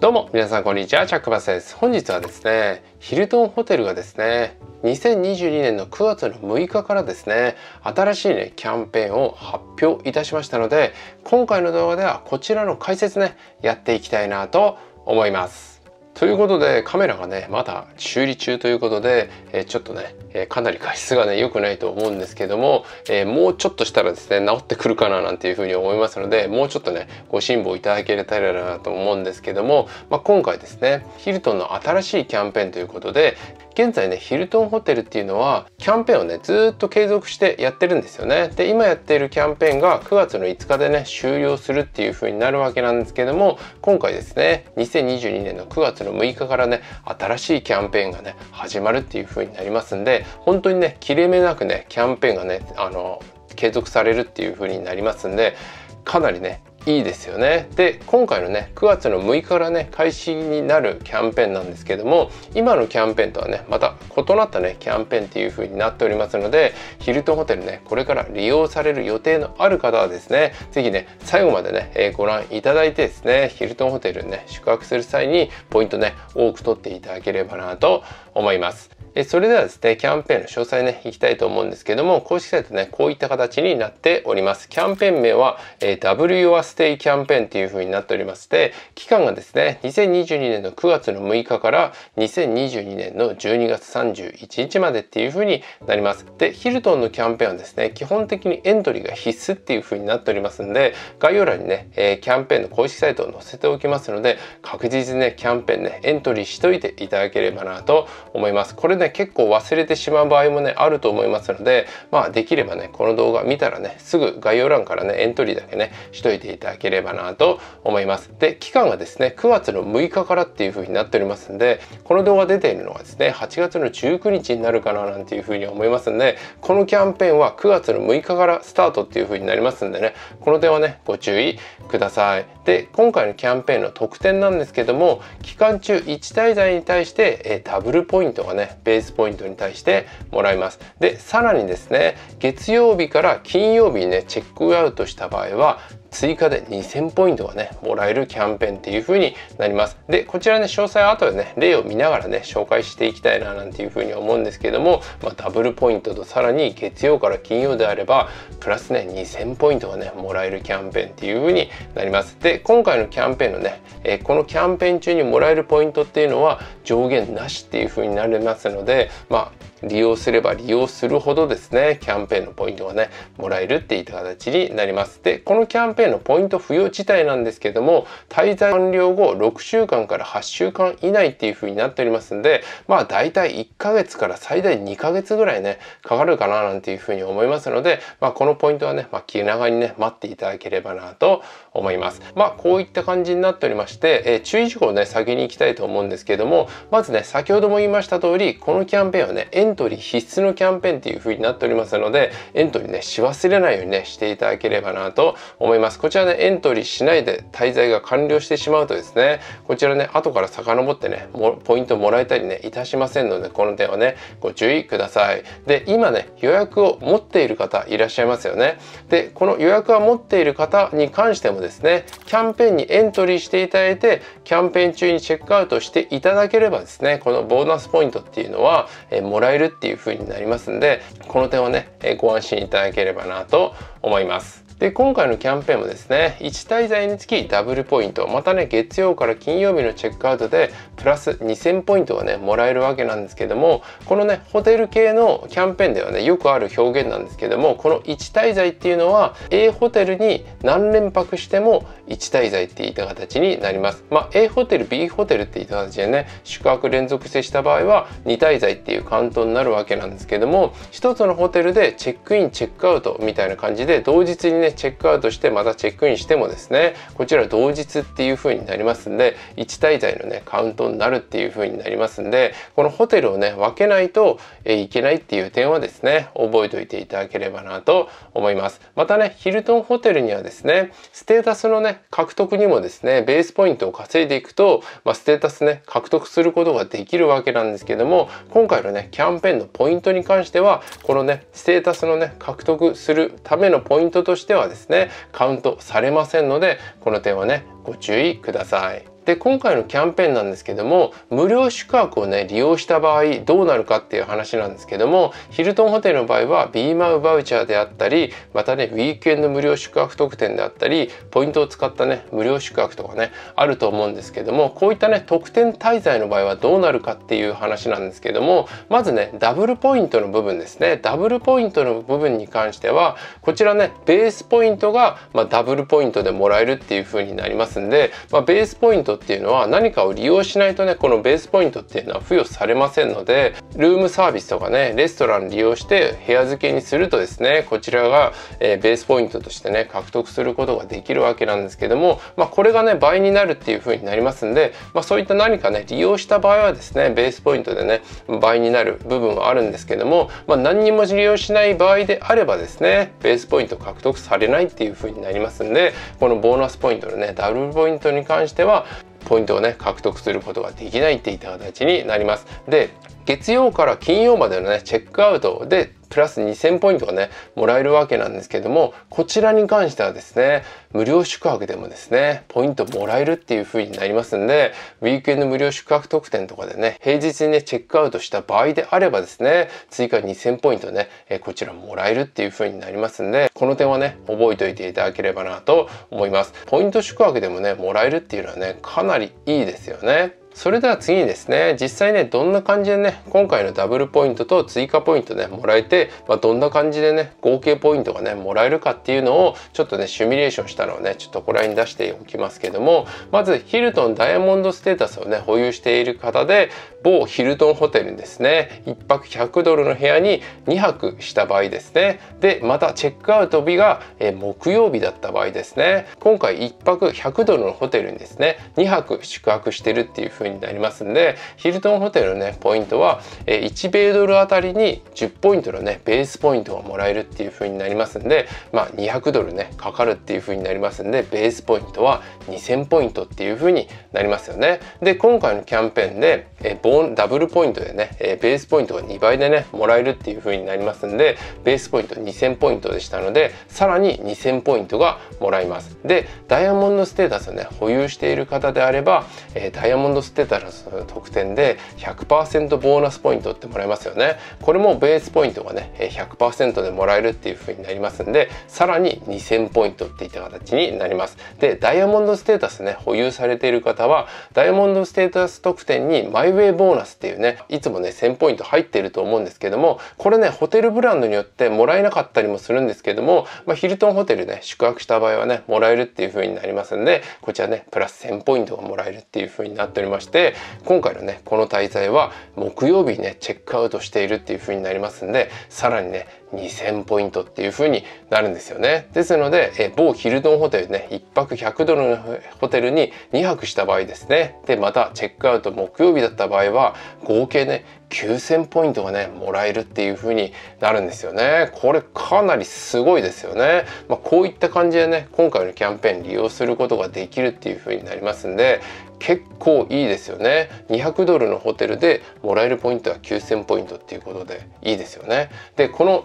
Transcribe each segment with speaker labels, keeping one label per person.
Speaker 1: どうも皆さんこんにちは。チャックバスです。本日はですねヒルトンホテルがですね2022年の9月の6日からですね新しいねキャンペーンを発表いたしましたので今回の動画ではこちらの解説ねやっていきたいなと思います。ということでカメラがねまだ修理中ということで、え、ちょっとね、えー、かなり画質がね良くないと思うんですけども、えー、もうちょっとしたらですね治ってくるかななんていうふうに思いますのでもうちょっとねご辛抱いただけたらなと思うんですけども、まあ、今回ですねヒルトンの新しいキャンペーンということで現在ねヒルトンホテルっていうのはキャンペーンをねずっと継続してやってるんですよね。で今やっているキャンペーンが9月の5日でね終了するっていう風になるわけなんですけども今回ですね2022年の9月の6日からね新しいキャンペーンがね始まるっていう風になりますんで本当にね切れ目なくねキャンペーンがねあの継続されるっていう風になりますんでかなりねいいですよね。で今回のね9月の6日からね開始になるキャンペーンなんですけども今のキャンペーンとはねまた異なったねキャンペーンっていう風になっておりますのでヒルトンホテルねこれから利用される予定のある方はですね是非ね最後までね、えー、ご覧いただいてですねヒルトンホテルにね宿泊する際にポイントね多く取っていただければなと思います。えそれではですね、キャンペーンの詳細ね、いきたいと思うんですけども、公式サイトね、こういった形になっております。キャンペーン名は、えー、W Your Stay キャンペーンっていう風になっておりまして、期間がですね、2022年の9月の6日から2022年の12月31日までっていう風になります。で、ヒルトンのキャンペーンはですね、基本的にエントリーが必須っていう風になっておりますんで、概要欄にね、えー、キャンペーンの公式サイトを載せておきますので、確実にね、キャンペーンね、エントリーしといていただければなと思います。これね結構忘れてしまう場合もねあると思いますのでまあできればねこの動画見たらねすぐ概要欄からねエントリーだけねしといていただければなと思います。で期間がですね9月の6日からっていう風になっておりますんでこの動画出ているのはですね8月の19日になるかななんていう風に思いますんでこのキャンペーンは9月の6日からスタートっていう風になりますんでねこの点はねご注意ください。で今回のキャンペーンの特典なんですけども期間中1滞在に対して、えダブルポイントがねベースポイントに対してもらいます。でさらにですね月曜日から金曜日にねチェックアウトした場合は追加で2000ポイントがねもらえるキャンペーンっていう風になります。でこちらね詳細は後でね例を見ながらね紹介していきたいななんていう風に思うんですけども、まあ、ダブルポイントとさらに月曜から金曜であればプラスね2000ポイントがねもらえるキャンペーンっていう風になります。で今回のキャンペーンのね、え、このキャンペーン中にもらえるポイントっていうのは上限なしっていう風になりますのでまあ利用すれば利用するほどですねキャンペーンのポイントがねもらえるっていった形になります。でこのキャンペーンのポイント付与自体なんですけども滞在完了後6週間から8週間以内っていう風になっておりますんでまあ大体1ヶ月から最大2ヶ月ぐらいねかかるかななんていう風に思いますのでまあこのポイントはね、まあ、気長にね待っていただければなと思います。まあこういった感じになっておりまして、えー、注意事項をね先に行きたいと思うんですけどもまずね先ほども言いました通りこのキャンペーンはねエントリー必須のキャンペーンっていう風になっておりますのでエントリーねし忘れないようにねしていただければなと思います。こちらねエントリーしないで滞在が完了してしまうとですねこちらね後から遡ってねポイントもらえたりねいたしませんのでこの点はねご注意ください。で今ね予約を持っている方いらっしゃいますよね。でこの予約は持っている方に関してもですねキャンペーンにエントリーしていただいてキャンペーン中にチェックアウトしていただければですねこのボーナスポイントっていうのは、えもらえるっていう風になりますんでこの点はね、えご安心いただければなと思います。で今回のキャンペーンもですね1滞在につきダブルポイントまたね月曜から金曜日のチェックアウトでプラス2000ポイントがねもらえるわけなんですけどもこのねホテル系のキャンペーンではねよくある表現なんですけどもこの1滞在っていうのは A ホテルに何連泊しても1滞在っていった形になります。まあ A ホテル B ホテルっていった形でね宿泊連続してした場合は2滞在っていうカウントになるわけなんですけども1つのホテルでチェックインチェックアウトみたいな感じで同日にねチェックアウトしてまたチェックインしてもですねこちら同日っていう風になりますんで1滞在のねカウントになるっていう風になりますんでこのホテルをね分けないと、えいけないっていう点はですね覚えておいていただければなと思います。またねヒルトンホテルにはですねステータスのね獲得にもですねベースポイントを稼いでいくと、まあ、ステータスね獲得することができるわけなんですけども今回のねキャンペーンのポイントに関してはこのねステータスのね獲得するためのポイントとしてはですねカウントされませんのでこの点はねご注意ください。で今回のキャンペーンなんですけども無料宿泊をね利用した場合どうなるかっていう話なんですけどもヒルトンホテルの場合は B マウバウチャーであったりまたねウィークエンド無料宿泊特典であったりポイントを使ったね無料宿泊とかねあると思うんですけどもこういったね特典滞在の場合はどうなるかっていう話なんですけどもまずねダブルポイントの部分ですね。ダブルポイントの部分に関してはこちらねベースポイントが、まあ、ダブルポイントでもらえるっていう風になりますんで、まあ、ベースポイントっていうのは何かを利用しないとねこのベースポイントっていうのは付与されませんのでルームサービスとかねレストラン利用して部屋付けにするとですねこちらが、えー、ベースポイントとしてね獲得することができるわけなんですけども、まあ、これがね倍になるっていう風になりますんで、まあ、そういった何かね利用した場合はですねベースポイントでね倍になる部分はあるんですけども、まあ、何にも利用しない場合であればですねベースポイント獲得されないっていう風になりますんでこのボーナスポイントのねダブルポイントに関してはポイントをね獲得することができないっていった形になります。で月曜から金曜までのねチェックアウト。でプラス2000ポイントがねもらえるわけなんですけどもこちらに関してはですね無料宿泊でもですねポイントもらえるっていう風になりますんでウィークエンド無料宿泊特典とかでね平日にねチェックアウトした場合であればですね追加2000ポイントねえこちらもらえるっていう風になりますんでこの点はね覚えておいていただければなと思います。ポイント宿泊でもねもらえるっていうのはねかなりいいですよね。それでは次にですね実際ねどんな感じでね今回のダブルポイントと追加ポイントねもらえて、まあ、どんな感じでね合計ポイントがねもらえるかっていうのをちょっとねシミュレーションしたのをねちょっとここら辺に出しておきますけどもまずヒルトンダイヤモンドステータスをね保有している方で某ヒルトンホテルにですね1泊100ドルの部屋に2泊した場合ですね。でまたチェックアウト日がえ木曜日だった場合ですね。今回1泊100ドルのホテルにですね2泊宿泊してるっていう風になりますんでヒルトンホテルのねポイントは1米ドルあたりに10ポイントのねベースポイントがもらえるっていう風になりますんでまあ200ドルねかかるっていう風になりますんでベースポイントは2000ポイントっていう風になりますよね。で今回のキャンペーンでえボンダブルポイントでね、ベースポイントが2倍でねもらえるっていう風になりますんでベースポイント2000ポイントでしたのでさらに2000ポイントがもらえます。でダイヤモンドステータスをね保有している方であれば、えダイヤモンドステータスの特典で100%ボーナスポイントってもらえますよねこれもベースポイントがね100%でもらえるっていう風になりますんでさらに2000ポイントっていった形になりますでダイヤモンドステータスね保有されている方はダイヤモンドステータス特典にマイウェイボーナスっていうねいつもね1000ポイント入っていると思うんですけどもこれねホテルブランドによってもらえなかったりもするんですけども、まあ、ヒルトンホテルね宿泊した場合はねもらえるっていう風になりますんでこちらねプラス1000ポイントがもらえるっていう風になっておりますして今回のねこの滞在は木曜日にねチェックアウトしているっていう風になりますんでさらにね2000ポイントっていう風になるんですよね。ですのでえ某ヒルトンホテルね1泊100ドルのホテルに2泊した場合ですね。でまたチェックアウト木曜日だった場合は合計ね9000ポイントがねもらえるっていう風になるんですよね。これかなりすごいですよね、まあ、こういった感じでね今回のキャンペーン利用することができるっていう風になりますんで結構いいですよね。200ドルのホテルでもらえるポイントは9000ポイントっていうことでいいですよね。でこの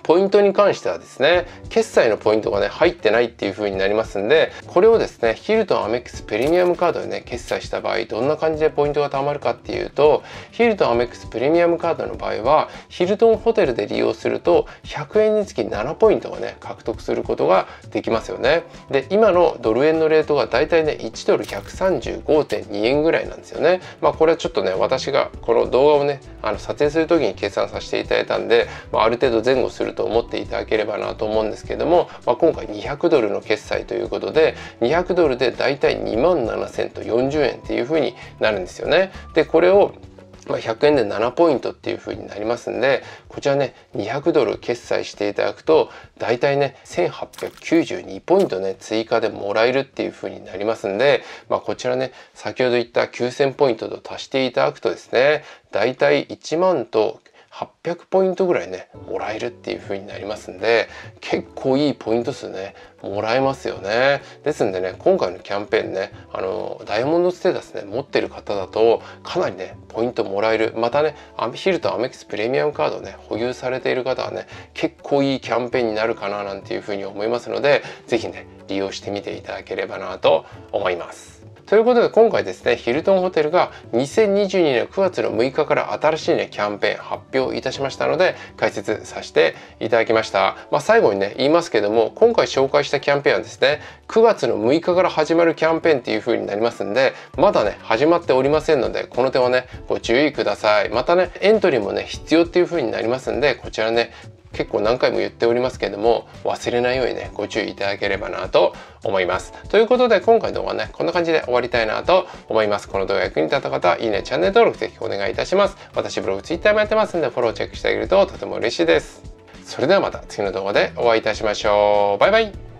Speaker 1: ポイントに関してはですね決済のポイントがね入ってないっていう風になりますんでこれをですねヒルトンアメックスプレミアムカードでね決済した場合どんな感じでポイントが貯まるかっていうとヒルトンアメックスプレミアムカードの場合はヒルトンホテルで利用すると100円につき7ポイントがね獲得することができますよね。で今のドル円のレートがだいたいね1ドル135.2円ぐらいなんですよね。まあこれはちょっとね私がこの動画をねあの撮影する時に計算させていただいたんで、まあ、ある程度前後するとと思っていただければなと思うんですけども、まあ、今回200ドルの決済ということで200ドルでだいたい2万7040円っていうふうになるんですよね。でこれをまあ、100円で7ポイントっていう風になりますんでこちらね200ドル決済していただくとだいたいね1892ポイントね追加でもらえるっていう風になりますんで、まあ、こちらね先ほど言った9000ポイントと足していただくとですねだいたい1万と800ポイントぐらいねもらえるっていう風になりますんで結構いいポイント数ねもらえますよねですんでね今回のキャンペーンねあのダイヤモンドステータスね持ってる方だとかなりねポイントもらえるまたねアヒルとアメックスプレミアムカードね保有されている方はね結構いいキャンペーンになるかななんていう風に思いますので是非ね利用してみていただければなと思います。ということで今回ですねヒルトンホテルが2022年9月の6日から新しいねキャンペーン発表いたしましたので解説させていただきました。まあ、最後にね言いますけども今回紹介したキャンペーンはですね9月の6日から始まるキャンペーンっていう風になりますんでまだね始まっておりませんのでこの点はねご注意ください。またねエントリーもね必要っていう風になりますんでこちらね結構何回も言っておりますけれども忘れないようにねご注意いただければなと思います。ということで今回の動画はねこんな感じで終わりたいなと思います。この動画役に立った方はいいねチャンネル登録ぜひお願いいたします。私ブログツイッターもやってますんでフォローチェックしてあげるととても嬉しいです。それではまた次の動画でお会いいたしましょう。バイバイ。